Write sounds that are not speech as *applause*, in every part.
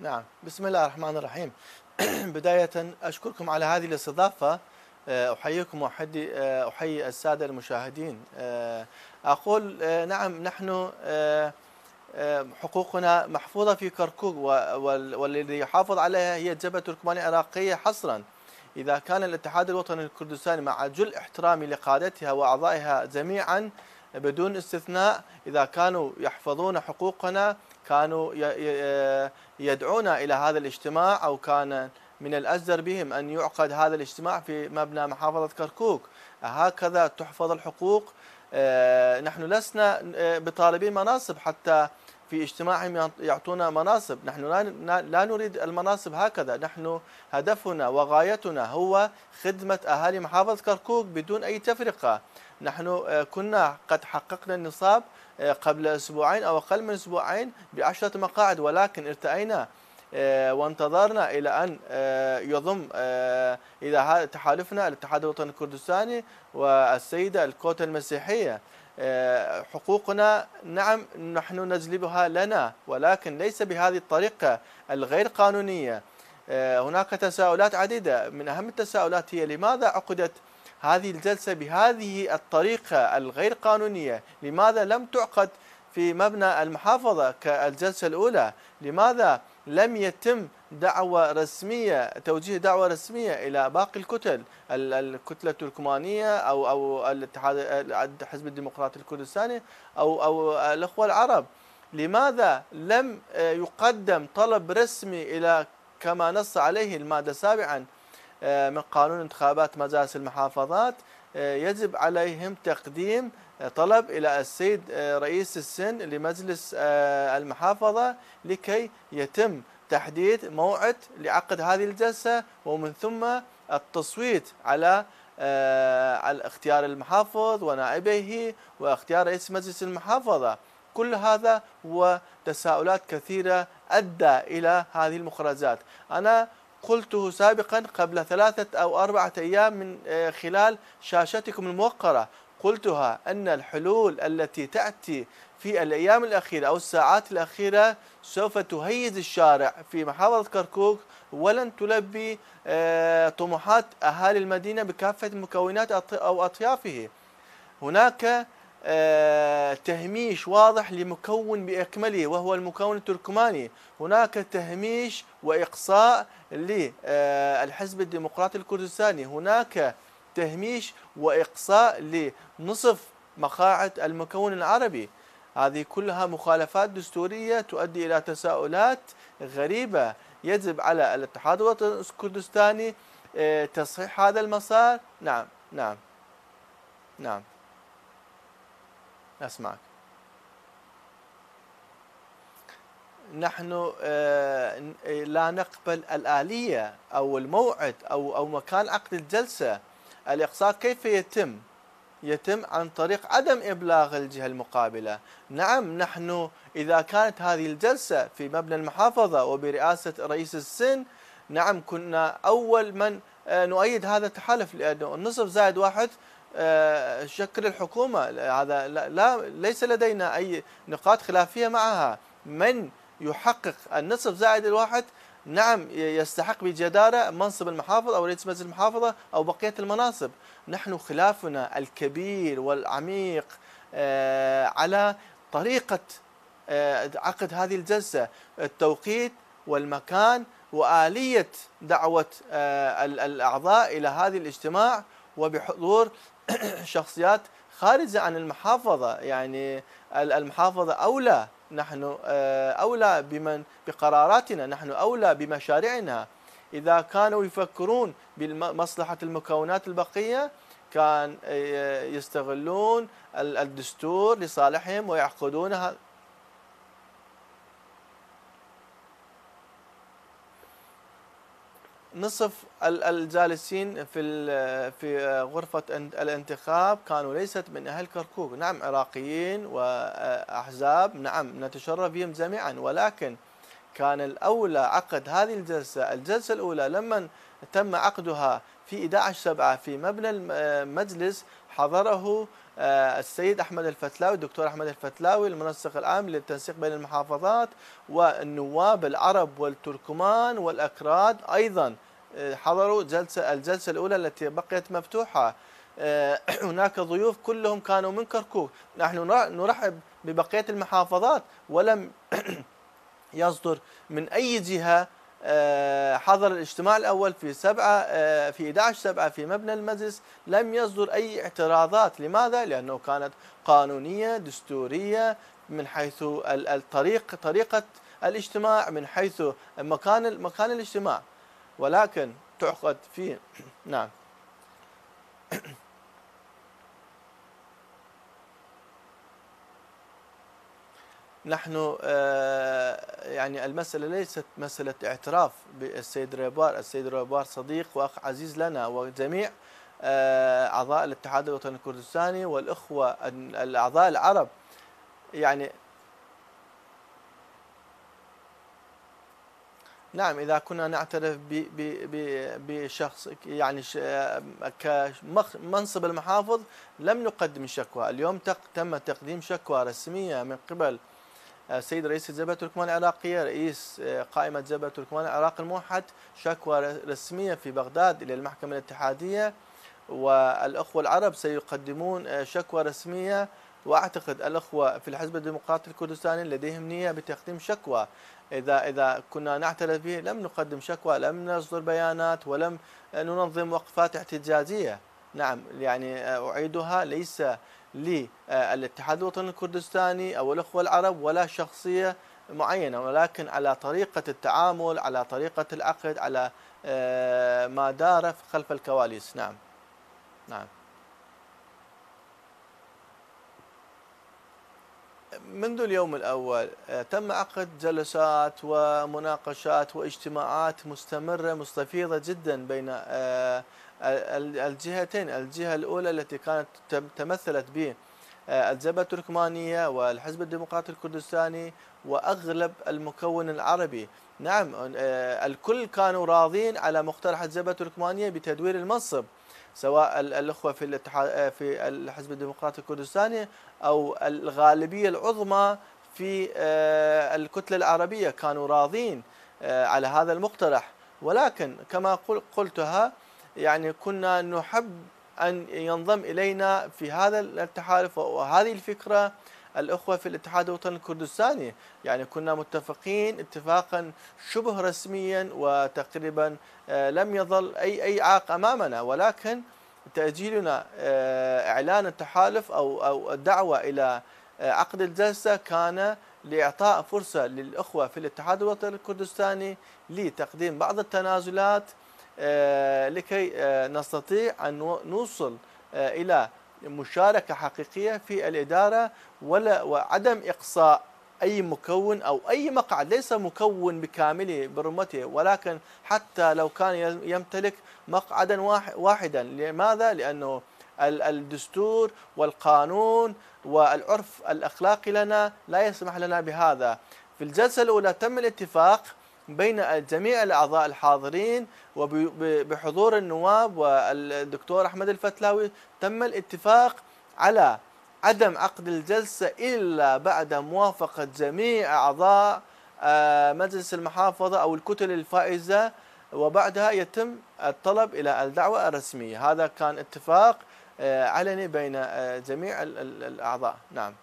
نعم. بسم الله الرحمن الرحيم. *clears throat* بداية أشكركم على هذه الاستضافة. آه، أحييكم وأحيي آه، أحيي السادة المشاهدين. آه، أقول نعم نحن حقوقنا محفوظة في كركوك والذي يحافظ عليها هي الجبهة التركمانية العراقية حصرا. إذا كان الاتحاد الوطني الكردستاني مع جل احترامي لقادتها وأعضائها جميعا بدون استثناء إذا كانوا يحفظون حقوقنا كانوا يدعون إلى هذا الاجتماع أو كان من الأجدر بهم أن يعقد هذا الاجتماع في مبنى محافظة كركوك. هكذا تحفظ الحقوق. آه، نحن لسنا آه، بطالبين مناصب حتى في اجتماعهم يعطونا مناصب. نحن لا نريد المناصب هكذا. نحن هدفنا وغايتنا هو خدمة أهالي محافظة كركوك بدون أي تفرقة. نحن آه، كنا قد حققنا النصاب قبل أسبوعين أو أقل من أسبوعين بعشرة مقاعد ولكن ارتأينا آه، وانتظرنا إلى أن آه، يضم آه، إلى تحالفنا الاتحاد الوطني الكردستاني والسيدة الكوتا المسيحية. حقوقنا نعم نحن نجلبها لنا ولكن ليس بهذه الطريقة الغير قانونية. هناك تساؤلات عديدة. من أهم التساؤلات هي لماذا عقدت هذه الجلسة بهذه الطريقة الغير قانونية. لماذا لم تعقد في مبنى المحافظة كالجلسة الأولى؟ لماذا لم يتم دعوة رسمية توجيه دعوة رسمية إلى باقي الكتل؟ الكتلة التركمانية أو أو الاتحاد حزب الديمقراطي الكردستاني أو أو الأخوة العرب. لماذا لم يقدم طلب رسمي إلى كما نص عليه المادة سابعا؟ من قانون انتخابات مجالس المحافظات آه، يجب عليهم تقديم طلب إلى السيد آه، رئيس السن لمجلس آه، المحافظة لكي يتم تحديد موعد لعقد هذه الجلسة ومن ثم التصويت على آه، على اختيار المحافظ ونائبيه واختيار رئيس مجلس المحافظة. كل هذا هو تساؤلات كثيرة أدى إلى هذه المخرجات. أنا قلته سابقا قبل ثلاثة أو أربعة أيام من خلال شاشتكم الموقرة. قلتها أن الحلول التي تأتي في الأيام الأخيرة أو الساعات الأخيرة سوف تهيج الشارع في محافظة كركوك ولن تلبي آه، طموحات أهالي المدينة بكافة مكونات أو أطيافه. هناك آه، تهميش واضح لمكون بأكمله وهو المكون التركماني. هناك تهميش وإقصاء للحزب الديمقراطي الكردستاني. هناك تهميش وإقصاء لنصف مقاعد المكون العربي. هذه كلها مخالفات دستورية تؤدي إلى تساؤلات غريبة يجب على الاتحاد الوطني الكردستاني آه، تصحيح هذا المسار. نعم نعم نعم. أسمعك. نحن آه، لا نقبل الآلية أو الموعد أو أو مكان عقد الجلسة. الإقصاء كيف يتم؟ يتم عن طريق عدم إبلاغ الجهة المقابلة. نعم نحن إذا كانت هذه الجلسة في مبنى المحافظة وبرئاسة رئيس السن نعم كنا أول من آه، نؤيد هذا التحالف لأنه النصف زائد واحد شكل الحكومة. هذا لا, ليس لدينا أي نقاط خلافية معها. من يحقق النصف زائد الواحد؟ نعم يستحق بجدارة منصب المحافظ أو رئيس مجلس المحافظة أو بقية المناصب. نحن خلافنا الكبير والعميق آه، على طريقة آه، عقد هذه الجلسة. التوقيت والمكان وآلية دعوة آه، الأعضاء إلى هذه الاجتماع وبحضور *clears throat* شخصيات خارجة عن المحافظة. يعني المحافظة أولى نحن آه، أولى بمن بقراراتنا. نحن أولى بمشاريعنا. إذا كانوا يفكرون بمصلحة المكونات البقية كان آه، يستغلون الدستور لصالحهم ويعقدونها نصف الجالسين في في غرفة الانتخاب كانوا ليست من أهل كركوك. نعم عراقيين وأحزاب. نعم نتشرف بهم جميعا. ولكن كان الأولى عقد هذه الجلسة الجلسة الأولى لما تم عقدها في 11 سبعة في مبنى المجلس حضره آه، السيد أحمد الفتلاوي الدكتور أحمد الفتلاوي المنسق العام للتنسيق بين المحافظات والنواب العرب والتركمان والأكراد أيضا. آه، حضروا جلسه الجلسة الأولى التي بقيت مفتوحة. آه، *clears throat* هناك ضيوف كلهم كانوا من كركوك. نحن نرحب ببقية المحافظات. ولم *clears throat* يصدر من أي جهة آه، حضر الاجتماع الأول في سبعة آه، في 11 سبعة في مبنى المجلس. لم يصدر أي اعتراضات. لماذا؟ لأنه كانت قانونية دستورية من حيث الطريق طريقة الاجتماع من حيث مكان مكان الاجتماع. ولكن تعقد في نعم. نحن آه، يعني المسألة ليست مسألة اعتراف بالسيد ريبوار السيد ريبوار صديق وأخ عزيز لنا وجميع آه، أعضاء الاتحاد الوطني الكردستاني والأخوة الأعضاء العرب. يعني نعم إذا كنا نعترف بشخص يعني كمنصب المحافظ لم نقدم شكوى. اليوم تم تقديم شكوى رسمية من قبل السيد رئيس الجبهة التركمانية العراقية رئيس آه، قائمة جبهة التركمان العراق الموحد شكوى رسمية في بغداد إلى المحكمة الاتحادية. والأخوة العرب سيقدمون آه، شكوى رسمية. وأعتقد الأخوة في الحزب الديمقراطي الكردستاني لديهم نية بتقديم شكوى. اذا إذا كنا نعترف به لم نقدم شكوى لم نصدر بيانات ولم ننظم وقفات احتجاجية. نعم يعني آه، أعيدها ليس للاتحاد الوطني الكردستاني أو الأخوة العرب ولا شخصية معينة ولكن على طريقة التعامل على طريقة العقد على آه، ما دار خلف الكواليس. نعم. نعم. منذ اليوم الأول آه، تم عقد جلسات ومناقشات واجتماعات مستمرة مستفيضة جدا بين آه، الجهتين الجهة الأولى التي كانت تمثلت به آه، الجبهة التركمانية والحزب الديمقراطي الكردستاني وأغلب المكون العربي. نعم الكل كانوا راضين على مقترح الجبهة التركمانية بتدوير المنصب. سواء الأخوة في الاتحاد آه، في الحزب الديمقراطي الكردستاني أو الغالبية العظمى في الكتلة العربية كانوا راضين على هذا المقترح. ولكن كما قلتها يعني كنا نحب أن ينضم إلينا في هذا التحالف وهذه الفكرة الأخوة في الاتحاد الوطني الكردستاني. يعني كنا متفقين اتفاقا شبه رسميا وتقريبا آه، لم يظل أي أي عاق أمامنا. ولكن تأجيلنا آه، إعلان التحالف أو أو الدعوة إلى آه، عقد الجلسة كان لإعطاء فرصة للأخوة في الاتحاد الوطني الكردستاني لتقديم بعض التنازلات لكي نستطيع أن نوصل إلى مشاركة حقيقية في الإدارة ولا وعدم إقصاء أي مكون أو أي مقعد ليس مكون بكامله برمته ولكن حتى لو كان يمتلك مقعدا واحدا لماذا؟ لأنه الدستور والقانون والعرف الأخلاقي لنا لا يسمح لنا بهذا في الجلسة الأولى تم الاتفاق بين جميع الأعضاء الحاضرين وبحضور النواب والدكتور أحمد الفتلاوي تم الاتفاق على عدم عقد الجلسة إلا بعد موافقة جميع أعضاء آه، مجلس المحافظة أو الكتل الفائزة وبعدها يتم الطلب إلى الدعوة الرسمية. هذا كان اتفاق آه، علني بين آه، جميع الأعضاء. نعم.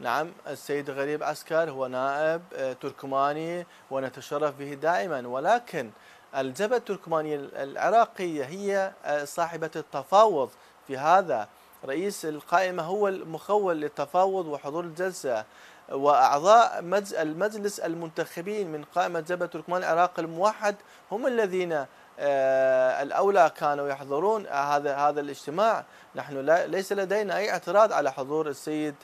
نعم السيد غريب عسكر هو نائب آه، تركماني ونتشرف به دائما. ولكن الجبهة التركمانية العراقية هي آه، صاحبة التفاوض في هذا. رئيس القائمة هو المخول للتفاوض وحضور الجلسة. وأعضاء المجلس المنتخبين من قائمة جبهة تركمان العراق الموحد هم الذين آه، الأولى كانوا يحضرون هذا هذا الاجتماع. نحن ليس لدينا أي اعتراض على حضور السيد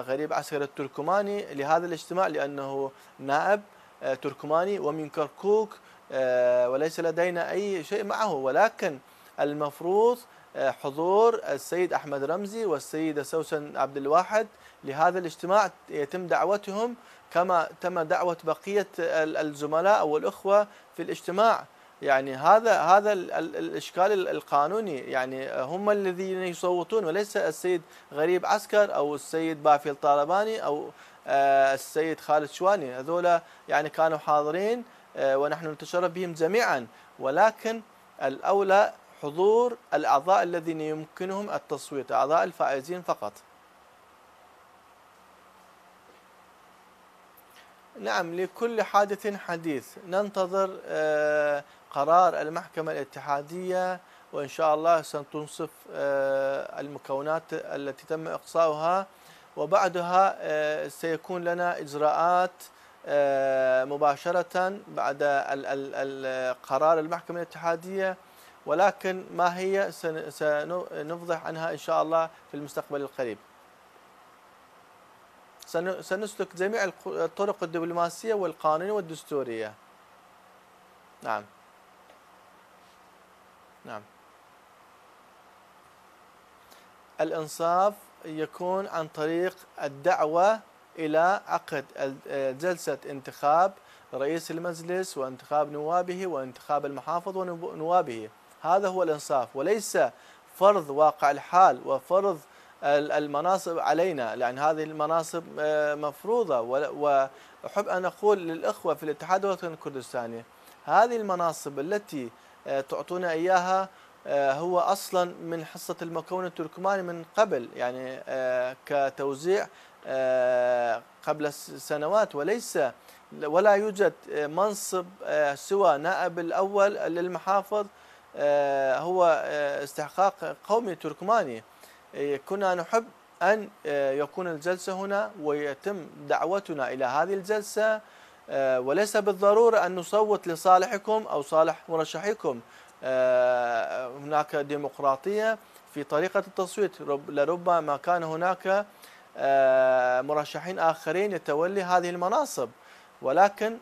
غريب عسكر التركماني لهذا الاجتماع لأنه نائب آه، تركماني ومن كركوك آه، وليس لدينا أي شيء معه. ولكن المفروض حضور السيد أحمد رمزي والسيدة سوسن عبد الواحد لهذا الاجتماع يتم دعوتهم كما تم دعوة بقية الزملاء أو الأخوة في الاجتماع. يعني هذا هذا الإشكال القانوني. يعني هم الذين يصوتون وليس السيد غريب عسكر أو السيد بافي الطالباني أو آه، السيد خالد شواني. هذولا يعني كانوا حاضرين آه، ونحن نتشرف بهم جميعا. ولكن الأولى حضور الأعضاء الذين يمكنهم التصويت أعضاء الفائزين فقط. نعم لكل حادث حديث ننتظر آه، قرار المحكمة الاتحادية وإن شاء الله ستنصف آه، المكونات التي تم إقصاؤها وبعدها آه، سيكون لنا إجراءات مباشرة بعد قرار المحكمة الاتحادية. ولكن ما هي؟ سنفضح عنها إن شاء الله في المستقبل القريب. سنسلك جميع الطرق الدبلوماسية والقانونية والدستورية. نعم. نعم. الإنصاف يكون عن طريق الدعوة إلى عقد جلسة انتخاب رئيس المجلس وانتخاب نوابه وانتخاب المحافظ ونوابه. هذا هو الإنصاف وليس فرض واقع الحال وفرض المناصب علينا لأن هذه المناصب آه، مفروضة. وأحب أن أقول للإخوة في الاتحاد الوطني الكردستاني هذه المناصب التي تعطونا إياها آه، هو أصلا من حصة المكون التركماني من قبل يعني كتوزيع قبل سنوات وليس ولا يوجد منصب سوى نائب الأول للمحافظ هو استحقاق قومي تركماني. كنا نحب أن آه، يكون الجلسة هنا ويتم دعوتنا إلى هذه الجلسة. آه، وليس بالضرورة أن نصوت لصالحكم أو صالح مرشحكم. آه، هناك ديمقراطية في طريقة التصويت. لربما كان هناك مرشحين آخرين يتولي هذه المناصب. ولكن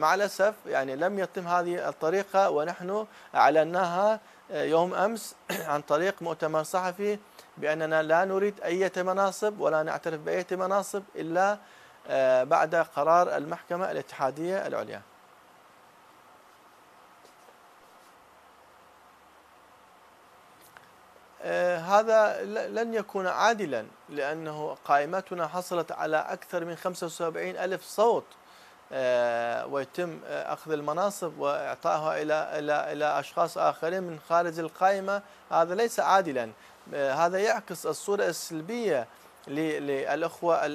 مع الأسف يعني لم يتم هذه الطريقة ونحن أعلناها يوم أمس *clears throat* عن طريق مؤتمر صحفي بأننا لا نريد أي مناصب ولا نعترف بأي مناصب إلا آه، بعد قرار المحكمة الاتحادية العليا. آه، هذا لن يكون عادلا لأنه قائمتنا حصلت على أكثر من 75 ألف صوت آه، ويتم أخذ المناصب وإعطائها إلى إلى إلى أشخاص آخرين من خارج القائمة. هذا ليس عادلا. هذا يعكس الصورة السلبية للأخوة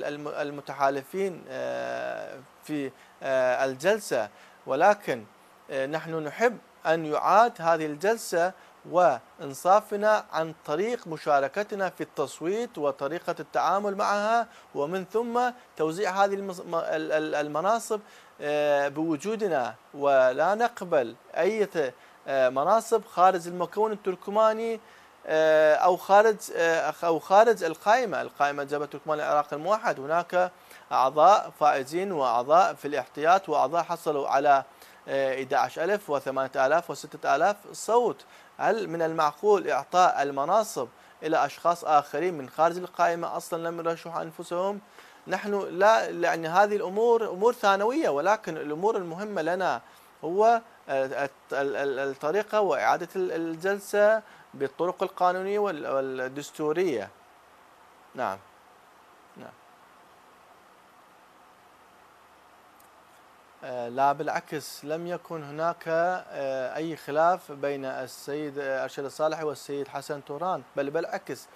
المتحالفين آه، في آه، الجلسة. ولكن آه، نحن نحب أن يعاد هذه الجلسة وإنصافنا عن طريق مشاركتنا في التصويت وطريقة التعامل معها ومن ثم توزيع هذه المناصب بوجودنا. ولا نقبل أي مناصب خارج المكون التركماني أو خارج آه، أو خارج القائمة، القائمة جبهة تركمان العراق الموحد، هناك أعضاء فائزين وأعضاء في الاحتياط وأعضاء حصلوا على 11000 و8000 و6000 صوت، هل من المعقول إعطاء المناصب إلى أشخاص آخرين من خارج القائمة أصلا لم يرشحوا أنفسهم؟ نحن لا يعني هذه الأمور أمور ثانوية ولكن الأمور المهمة لنا هو آه، الطريقة وإعادة الجلسة بالطرق القانونية والدستورية. نعم. نعم. آه، لا بالعكس لم يكن هناك آه، أي خلاف بين السيد أرشد الصالحي والسيد حسن توران. بل بالعكس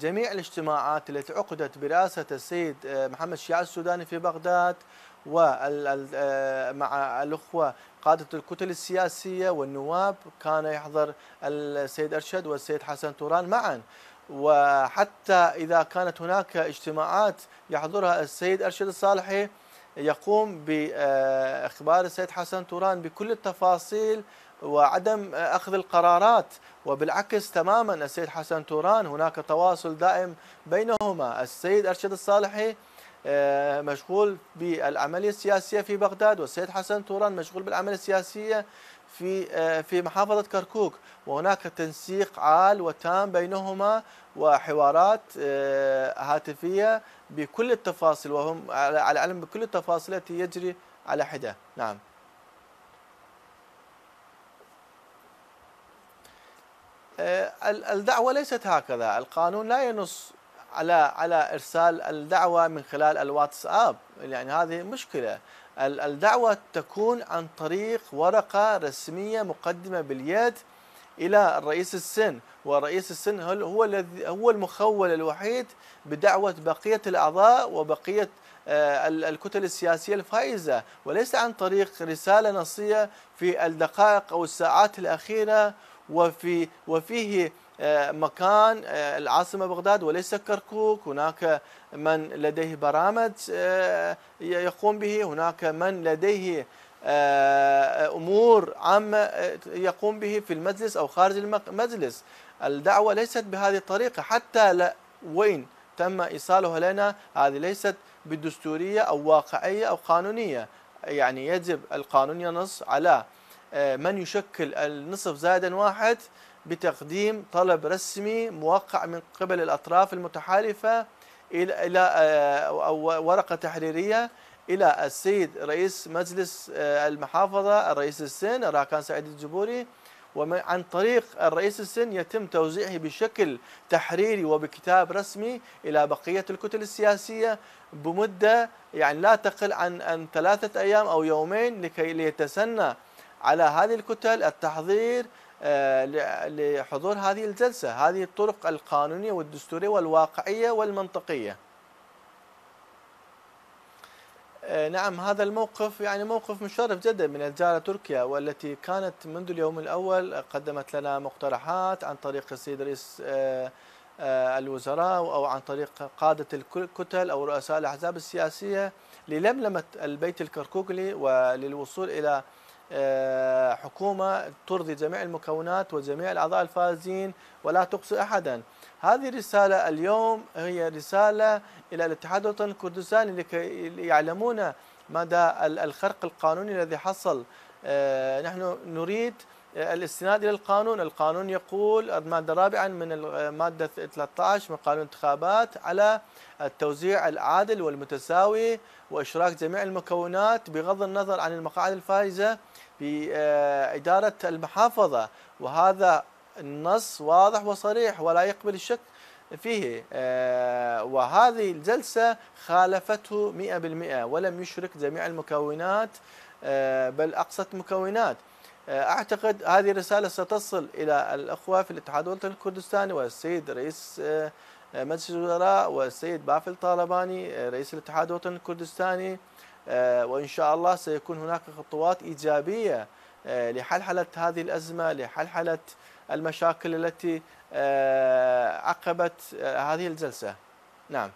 جميع الاجتماعات التي عقدت برئاسة السيد آه، محمد شيع السوداني في بغداد ومع الأخوة قادة الكتل السياسية والنواب كان يحضر السيد أرشد والسيد حسن توران معا. وحتى إذا كانت هناك اجتماعات يحضرها السيد أرشد الصالحي يقوم بإخبار السيد حسن توران بكل التفاصيل وعدم أخذ القرارات. وبالعكس تماما السيد حسن توران هناك تواصل دائم بينهما. السيد أرشد الصالحي آه، آه، مشغول بالعملية السياسية في بغداد والسيد حسن توران مشغول بالعملية السياسية في آه، في محافظة كركوك. وهناك تنسيق عال وتام بينهما وحوارات آه، هاتفية بكل التفاصيل وهم على علم بكل التفاصيل التي يجري على حدة. نعم. الدعوة ليست هكذا. القانون لا ينص على على إرسال الدعوة من خلال الواتساب. يعني هذه مشكلة. الدعوة تكون عن طريق ورقة رسمية مقدمة باليد إلى الرئيس السن ورئيس السن هو الذي هو المخول الوحيد بدعوة بقية الأعضاء وبقية آه، الكتل السياسية الفائزة. وليس عن طريق رسالة نصية في الدقائق أو الساعات الأخيرة وفي وفيه مكان آه، العاصمة بغداد وليس كركوك. هناك من لديه برامج آه، يقوم به. هناك من لديه أمور عامة يقوم به في المجلس أو خارج المجلس الدعوة ليست بهذه الطريقة. حتى لا وين تم إيصالها لنا هذه ليست بالدستورية أو واقعية أو قانونية. يعني يجب القانون ينص على من يشكل النصف زائدا واحد بتقديم طلب رسمي موقع من قبل الأطراف المتحالفة إلى آه، أو ورقة تحريرية إلى السيد رئيس مجلس آه، المحافظة الرئيس السن راكان سعيد الجبوري وعن طريق الرئيس السن يتم توزيعه بشكل تحريري وبكتاب رسمي إلى بقية الكتل السياسية بمدة يعني لا تقل عن عن ثلاثة أيام أو يومين لكي ليتسنى على هذه الكتل التحضير لحضور هذه الجلسة هذه الطرق القانونية والدستورية والواقعية والمنطقية. آه، نعم هذا الموقف يعني موقف مشرف جدا من الجارة تركيا والتي كانت منذ اليوم الأول قدمت لنا مقترحات عن طريق السيد رئيس آه، الوزراء أو عن طريق قادة الكتل أو رؤساء الأحزاب السياسية للملمة البيت الكركوكلي وللوصول إلى آه، حكومة ترضي جميع المكونات وجميع الأعضاء الفائزين ولا تقصي أحدا. هذه الرسالة اليوم هي رسالة إلى الاتحاد الوطني الكردستاني لكي يعلمون مدى الخرق القانوني الذي حصل. آه، نحن نريد الاستناد إلى القانون، القانون يقول المادة رابعا من الماده 13 من قانون الانتخابات على التوزيع العادل والمتساوي وإشراك جميع المكونات بغض النظر عن المقاعد الفائزة بإدارة المحافظة وهذا النص واضح وصريح ولا يقبل الشك فيه. آه، وهذه الجلسة خالفته 100% ولم يشرك جميع المكونات آه، بل أقصت مكونات. آه، أعتقد هذه الرسالة ستصل إلى الأخوة في الاتحاد الوطني الكردستاني والسيد رئيس مجلس الوزراء والسيد بافل طالباني رئيس الاتحاد الوطني الكردستاني وإن شاء الله سيكون هناك خطوات إيجابية لحلحلة هذه الأزمة لحلحلة المشاكل التي عقبت هذه الجلسة. نعم.